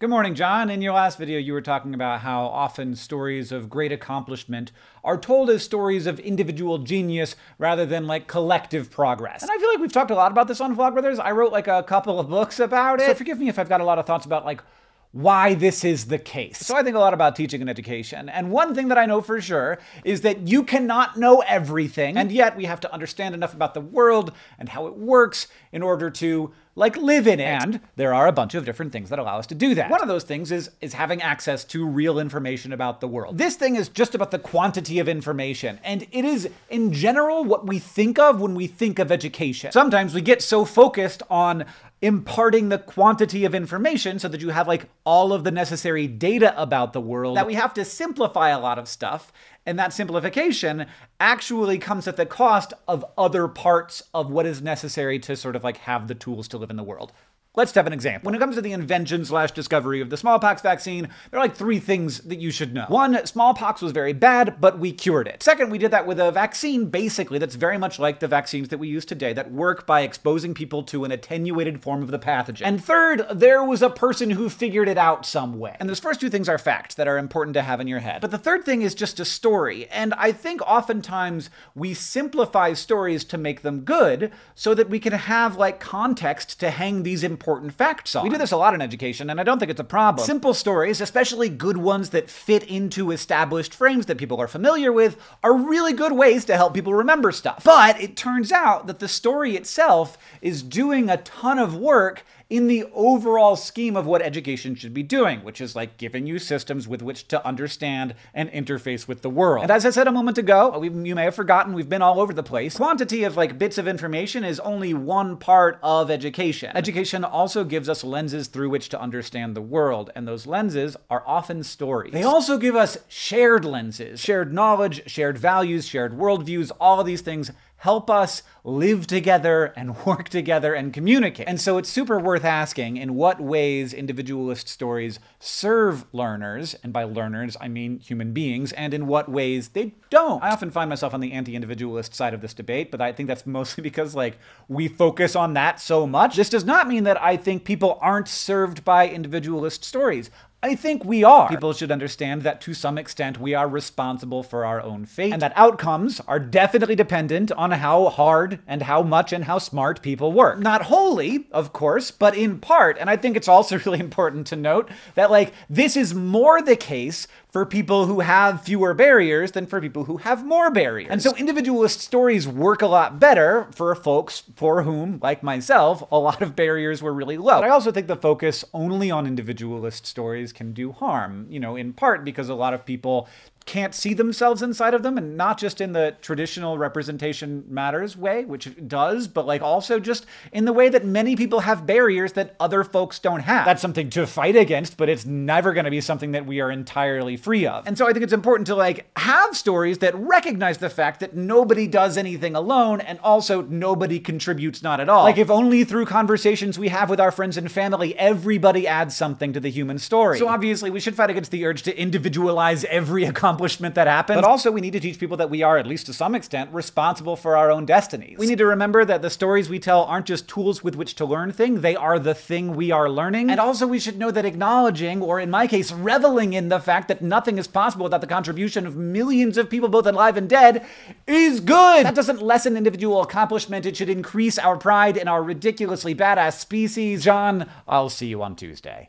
Good morning, John. In your last video, you were talking about how often stories of great accomplishment are told as stories of individual genius rather than like collective progress. And I feel like we've talked a lot about this on Vlogbrothers. I wrote like a couple of books about it. So forgive me if I've got a lot of thoughts about like why this is the case. So I think a lot about teaching and education. And one thing that I know for sure is that you cannot know everything, and yet we have to understand enough about the world and how it works in order to like live in it. And there are a bunch of different things that allow us to do that. One of those things is is having access to real information about the world. This thing is just about the quantity of information, and it is in general what we think of when we think of education. Sometimes we get so focused on imparting the quantity of information so that you have like all of the necessary data about the world that we have to simplify a lot of stuff and that simplification actually comes at the cost of other parts of what is necessary to sort of like have the tools to live in the world. Let's have an example. When it comes to the invention slash discovery of the smallpox vaccine, there are like three things that you should know. One, smallpox was very bad, but we cured it. Second, we did that with a vaccine basically that's very much like the vaccines that we use today that work by exposing people to an attenuated form of the pathogen. And third, there was a person who figured it out some way. And those first two things are facts that are important to have in your head. But the third thing is just a story. And I think oftentimes we simplify stories to make them good so that we can have like context to hang these important important facts on. We do this a lot in education, and I don't think it's a problem. Simple stories, especially good ones that fit into established frames that people are familiar with, are really good ways to help people remember stuff. But it turns out that the story itself is doing a ton of work in the overall scheme of what education should be doing, which is like giving you systems with which to understand and interface with the world. And as I said a moment ago, you may have forgotten, we've been all over the place. Quantity of like bits of information is only one part of education. Education also gives us lenses through which to understand the world, and those lenses are often stories. They also give us shared lenses, shared knowledge, shared values, shared worldviews, all of these things help us live together and work together and communicate. And so it's super worth asking in what ways individualist stories serve learners, and by learners I mean human beings, and in what ways they don't. I often find myself on the anti-individualist side of this debate, but I think that's mostly because like we focus on that so much. This does not mean that I think people aren't served by individualist stories. I think we are. People should understand that to some extent we are responsible for our own fate, and that outcomes are definitely dependent on how hard and how much and how smart people work. Not wholly, of course, but in part. And I think it's also really important to note that, like, this is more the case for people who have fewer barriers than for people who have more barriers. And so individualist stories work a lot better for folks for whom, like myself, a lot of barriers were really low. But I also think the focus only on individualist stories can do harm, you know, in part because a lot of people can't see themselves inside of them and not just in the traditional representation matters way which it does but like also just in the way that many people have barriers that other folks don't have. That's something to fight against but it's never going to be something that we are entirely free of. And so i think it's important to like have stories that recognize the fact that nobody does anything alone and also nobody contributes not at all. Like if only through conversations we have with our friends and family everybody adds something to the human story. So obviously we should fight against the urge to individualize every accomplishment accomplishment that happens. But also, we need to teach people that we are, at least to some extent, responsible for our own destinies. We need to remember that the stories we tell aren't just tools with which to learn things, they are the thing we are learning. And also, we should know that acknowledging, or in my case, reveling in the fact that nothing is possible without the contribution of millions of people, both alive and dead, is good. That doesn't lessen individual accomplishment, it should increase our pride in our ridiculously badass species. John, I'll see you on Tuesday.